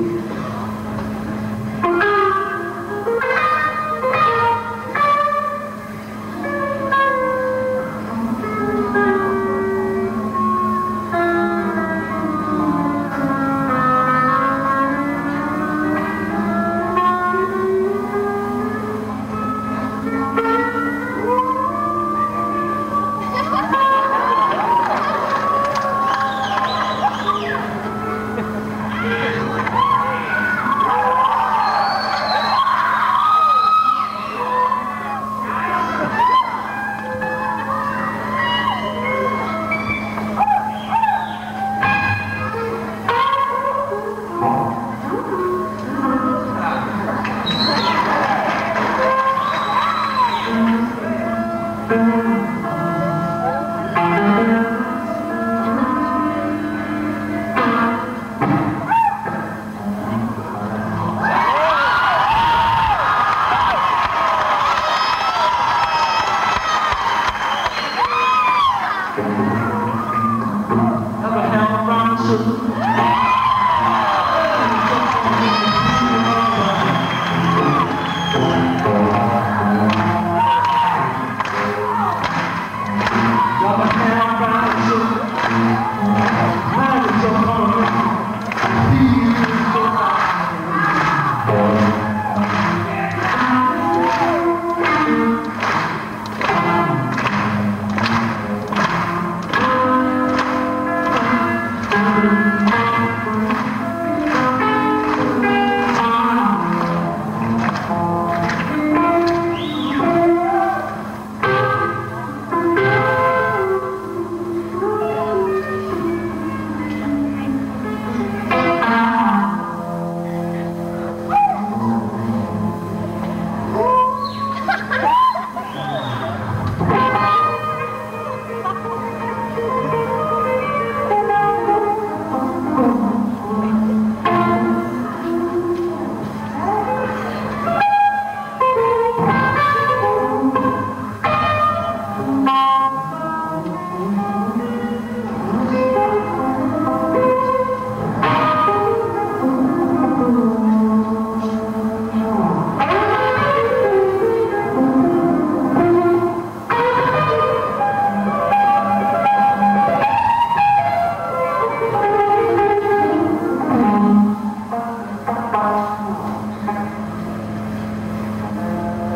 you.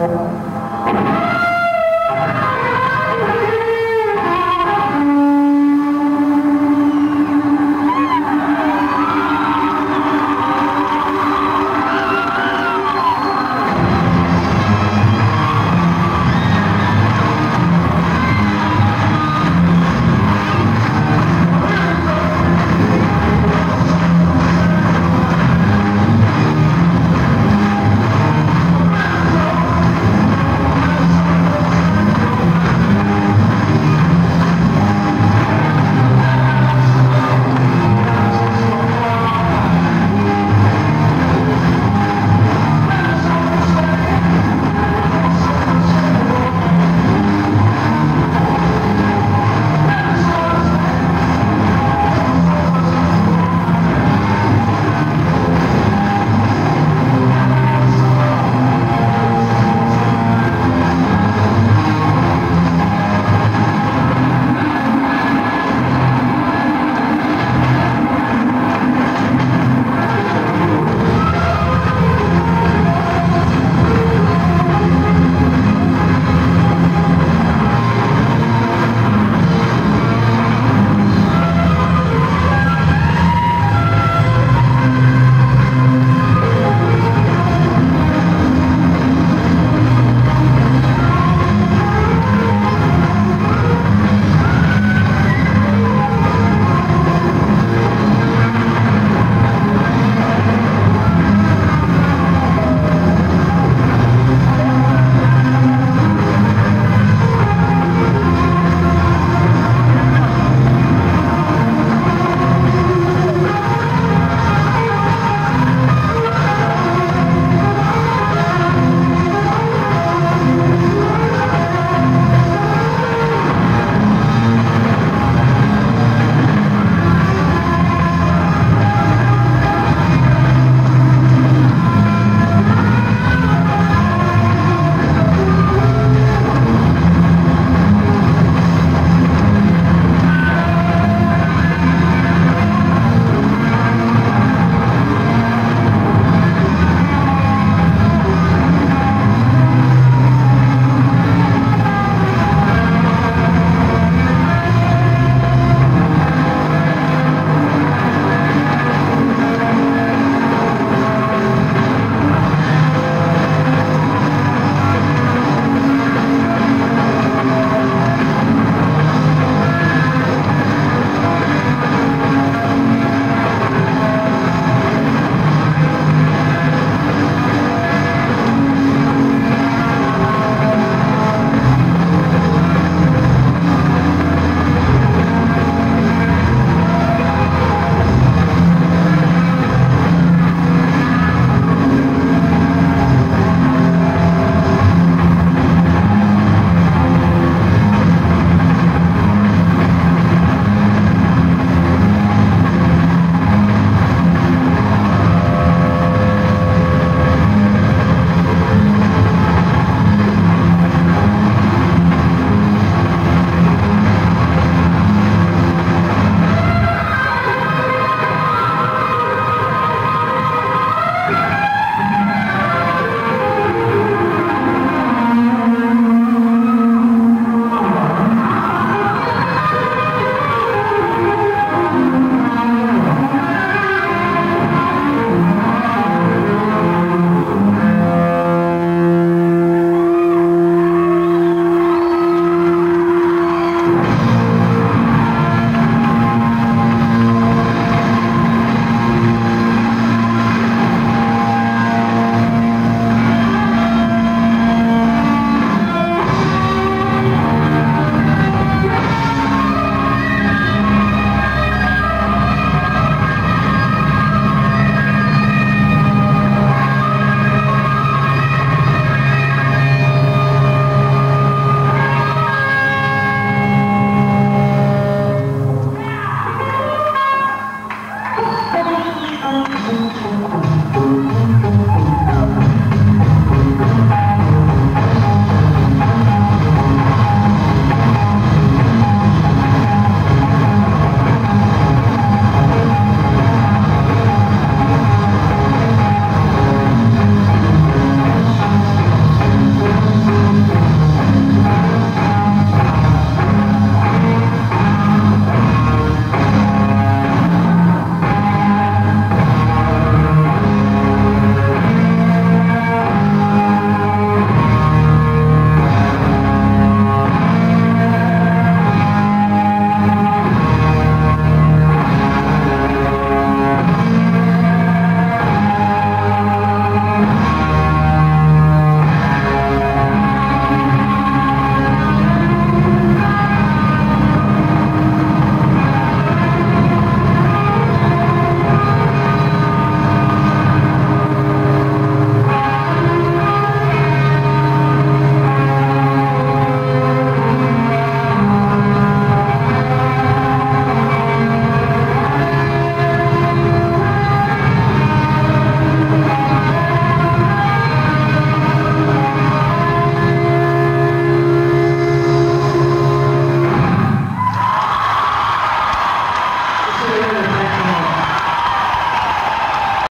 Thank